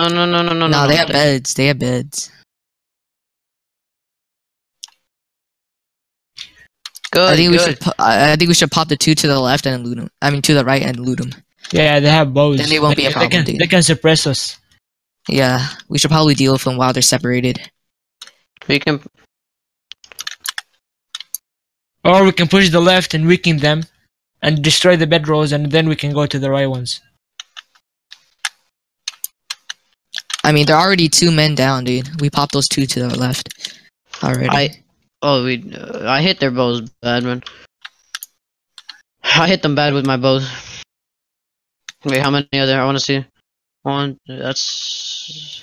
No, no, no, no, no, No, no. they have beds. They have beds. Good, I think we should. I I think we should pop the two to the left and loot them. I mean, to the right and loot them. Yeah, they have bows. Then they won't be a They problem, can, they can suppress us. Yeah, we should probably deal with them while they're separated. We can. Or we can push the left and weaken them and destroy the bedrolls and then we can go to the right ones. I mean, they're already two men down, dude. We popped those two to the left already. I. Oh, we. Uh, I hit their bows bad, man. I hit them bad with my bows. Wait, how many are there? I want to see. One. That's.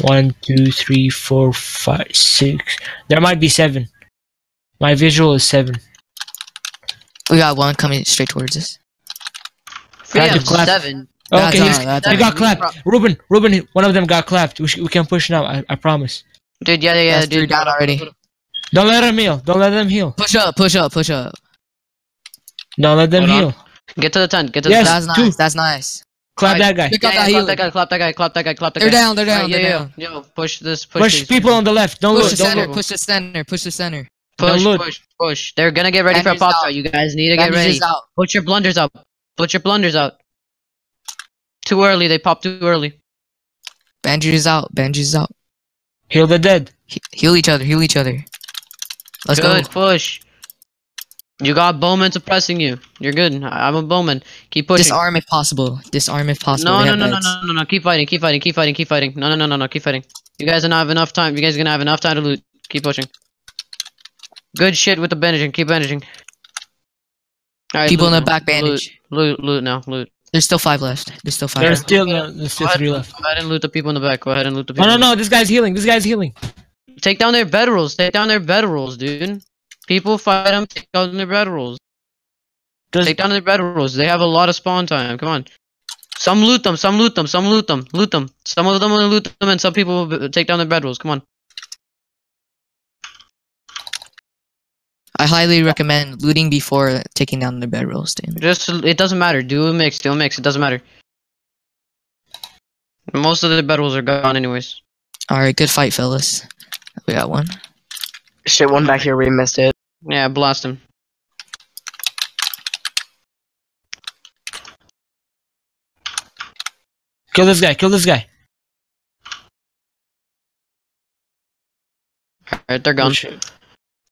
One, two, three, four, five, six. There might be seven. My visual is seven. we got one coming straight towards us. We have seven. That's okay, all, that's he all. got clapped. Ruben, Ruben, one of them got clapped. We, we can push now. I, I promise. Dude, yeah, yeah, yeah, That's dude. down already. Don't let them heal. Don't let them heal. Push up, push up, push up. Don't let them Hold on. heal. Get to the tent. Get to Yes, the tent. That's two. nice. That's nice. Clap Alright, that guy. Pick Yeah, up yeah, that clap that guy, clap that guy, clap that guy, clap that They're guy. down. They're down. Alright, They're yeah, down. yo, yo, push this, push, Push these. people on the left. Don't Push loot. the Don't center. Push the center. Push the center. Push, Don't loot. push, push. They're gonna get ready for a pop out. shot. You guys need to get ready. Out. Put your blunders up. Put your blunders out. Too early. They popped too early. Bandages out. Bandages out. Heal the dead. He- heal each other. Heal each other. Let's good go. push. You got bowmen suppressing you. You're good. I- I'm a bowman. Keep pushing. Disarm if possible. Disarm if possible. no, no, no, no, no, no, no. Keep fighting. Keep fighting. Keep fighting. Keep fighting. No, no, no, no, no. Keep fighting. You guys don't have enough time. You guys are gonna have enough time to loot. Keep pushing. Good shit with the bandaging. Keep bandaging. Alright, People in the back bandage. Loot, loot, loot now. Loot. There's still five left. There's still five There's left. still, uh, there's still three left. Go ahead and loot the people in the back. Go ahead and loot the people. no, no, no. This guy's healing. This guy's healing. Take down their bedrolls. Take down their bedrolls, dude. People fight them. Take down their bedrolls. Does, Take down their bedrolls. They have a lot of spawn time. Come on. Some loot them. Some loot them. Some loot them. Loot them. Some of them will loot them, and some people will take down their bedrolls. Come on. I highly recommend looting before taking down the bedrolls, dude. Just it doesn't matter. Do a mix. Do a mix. It doesn't matter. Most of the bedrolls are gone anyways. All right, good fight, fellas. We got one. Shit, one back here, we missed it. Yeah, blast him. kill this guy. Kill this guy. Alright, they're gone. Oh, Push it.